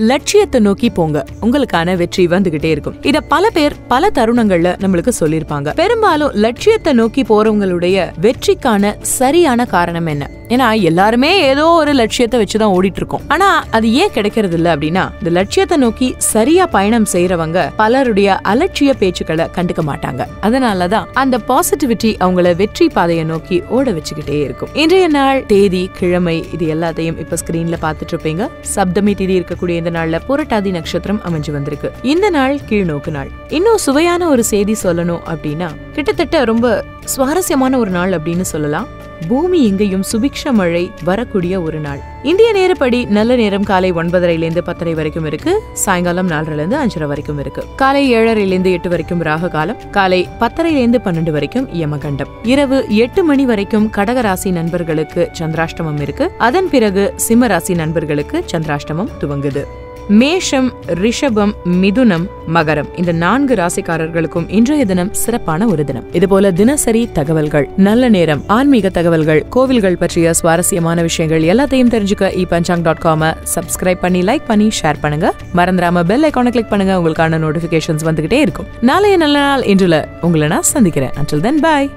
லட்சியத்தை நோக்கி போங்க. உங்களுக்கான வெற்றி வந்துகிட்டே இருக்கும். இத பல பேர் பல தருணங்கள்ல நம்மளுக்கு சொல்லிருப்பாங்க பெரும்பாலும் லட்சியத்தை நோக்கி போறவங்களுடைய வெற்றிக்கான சரியான காரணம் என்ன? ஏன்னா எல்லாருமே ஏதோ ஒரு லட்சியத்தை வச்சுதான் ஓடிட்டு இருக்கோம் ஆனா அது ஏன் கிடைக்கிறது இல்ல அப்படின்னா இந்த லட்சியத்தை நோக்கி சரியா பயணம் செய்யறவங்க பலருடைய அலட்சிய பேச்சுக்களை கண்டுக்க மாட்டாங்க. அதனாலதான் அந்த பாசிட்டிவிட்டி அவங்கள வெற்றி பாதையை நோக்கி ஓட வச்சுக்கிட்டே இருக்கும். இன்றைய நாள் தேதி கிழமை இது எல்லாத்தையும் இப்ப ஸ்கிரீன்ல பாத்துட்டு இருப்பீங்க சப்தமி தேதி இருக்கக்கூடிய இந்த நாள்ல புரட்டாதி நட்சத்திரம் அமைஞ்சு வந்திருக்கு. இந்த நாள் கீழ்நோக்கு நாள். இன்னும் சுவையான ஒரு செய்தி சொல்லணும் அப்படின்னா கிட்டத்தட்ட ரொம்ப சுவாரஸ்யமான ஒரு நாள் அப்படின்னு சொல்லலாம். பூமி எங்கேயும் சுபிக்ஷ மழை வரக்கூடிய ஒரு நாள். இந்திய நேரப்படி நல்ல நேரம் காலை ஒன்பதரைலேருந்து பத்தரை வரைக்கும் இருக்கு. சாயங்காலம் நாலரைலேருந்து அஞ்சரை வரைக்கும் இருக்கு. காலை ஏழரைலேருந்து எட்டு வரைக்கும் ராக காலம். காலை பத்தரைலேருந்து பன்னெண்டு வரைக்கும் யமகண்டம். இரவு எட்டு மணி வரைக்கும் கடகராசி நண்பர்களுக்கு சந்திராஷ்டமம் இருக்கு. அதன் பிறகு சிம்ம ராசி நண்பர்களுக்கு சந்திராஷ்டமம் துவங்குது. மேஷம் ரிஷபம் மிதுனம் மகரம். இந்த நான்கு ராசிக்காரர்களுக்கும் இன்றைய தினம் சிறப்பான ஒரு தினம். இதுபோல தினசரி தகவல்கள் நல்ல நேரம் ஆன்மீக தகவல்கள் கோவில்கள் பற்றிய சுவாரஸ்யமான விஷயங்கள் எல்லாத்தையும் தெரிஞ்சுக்க e panchang dot com subscribe பண்ணி லைக் பண்ணி ஷேர் பண்ணுங்க. மறந்துடாம பெல் ஐக்கான கிளிக் பண்ணுங்க உங்களுக்கான நோட்டிபிகேஷன்ஸ் வந்துகிட்டே இருக்கும். நாளைய நல்ல நாள் இன்றுல உங்களை நான் சந்திக்கிறேன். அண்டில் தென் பாய்